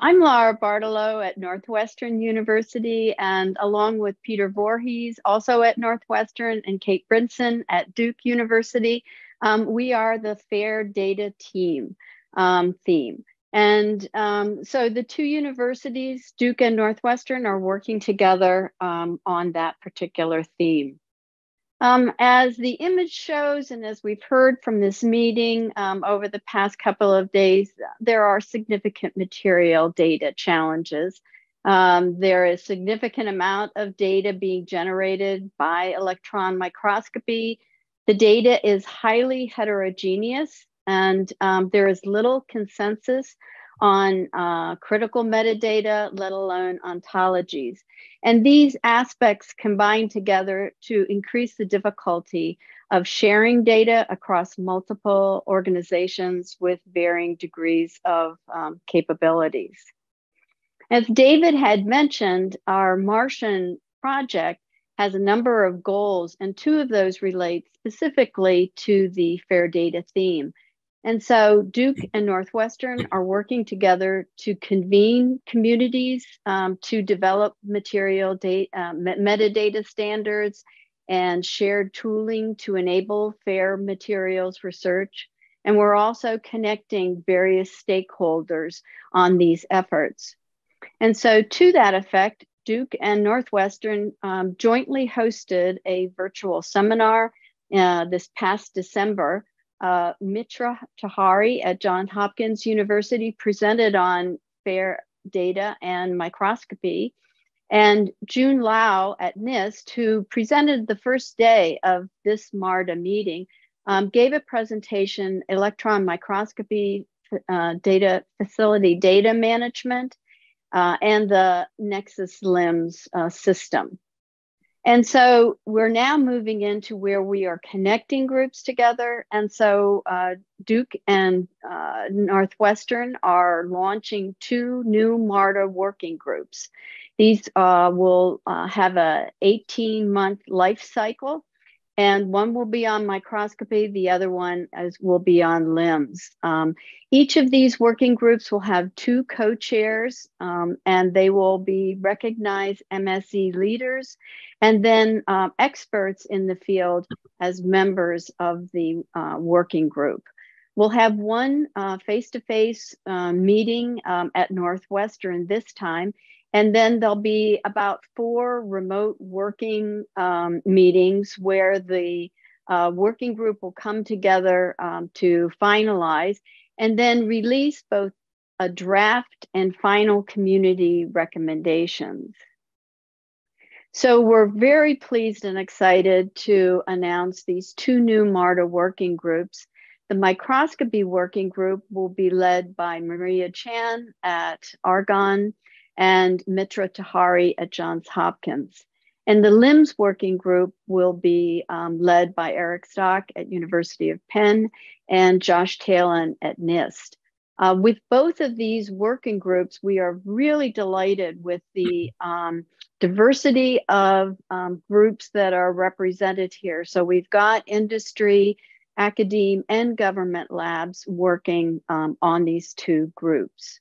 I'm Laura Bartolo at Northwestern University, and along with Peter Voorhees, also at Northwestern, and Cate Brinson at Duke University, um, we are the Fair Data Team um, theme. And um, so the two universities, Duke and Northwestern, are working together um, on that particular theme. Um, as the image shows, and as we've heard from this meeting um, over the past couple of days, there are significant material data challenges. Um, there is significant amount of data being generated by electron microscopy. The data is highly heterogeneous and um, there is little consensus on uh, critical metadata, let alone ontologies. And these aspects combine together to increase the difficulty of sharing data across multiple organizations with varying degrees of um, capabilities. As David had mentioned, our MaRCN project has a number of goals, and two of those relate specifically to the fair data theme. And so Duke and Northwestern are working together to convene communities um, to develop material data, uh, metadata standards and shared tooling to enable fair materials research. And we're also connecting various stakeholders on these efforts. And so to that effect, Duke and Northwestern um, jointly hosted a virtual seminar uh, this past December uh, Mitra Taheri at Johns Hopkins University presented on fair data and microscopy. And June Lau at NIST, who presented the first day of this MaRDA meeting, um, gave a presentation, electron microscopy uh, data facility data management, uh, and the Nexus LIMS uh, system. And so we're now moving into where we are connecting groups together. And so uh, Duke and uh, Northwestern are launching two new MaRDA working groups. These uh, will uh, have a 18 month life cycle and one will be on microscopy, the other one as will be on LIMS. Um, each of these working groups will have two co-chairs um, and they will be recognized MSE leaders and then um, experts in the field as members of the uh, working group. We'll have one uh, face-to-face uh, meeting um, at Northwestern this time, and then there'll be about four remote working um, meetings where the uh, working group will come together um, to finalize and then release both a draft and final community recommendations. So we're very pleased and excited to announce these two new MaRDA working groups. The microscopy working group will be led by Maria Chan at Argonne and Mitra Taheri at Johns Hopkins. And the LIMS working group will be um, led by Eric Stach at University of Penn and Josh Taillon at NIST. Uh, with both of these working groups, we are really delighted with the um, diversity of um, groups that are represented here. So we've got industry, academe, and government labs working um, on these two groups.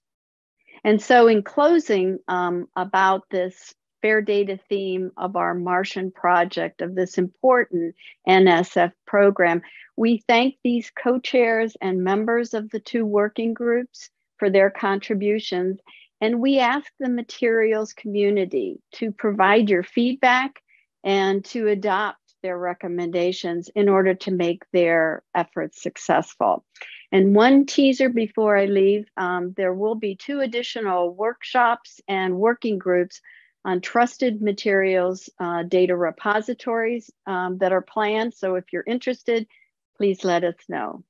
And so, in closing, um, about this fair data theme of our MaRCN project, of this important NSF program, we thank these co chairs and members of the two working groups for their contributions. And we ask the materials community to provide your feedback and to adopt their recommendations in order to make their efforts successful. And one teaser before I leave, um, there will be two additional workshops and working groups on trusted materials uh, data repositories um, that are planned. So if you're interested, please let us know.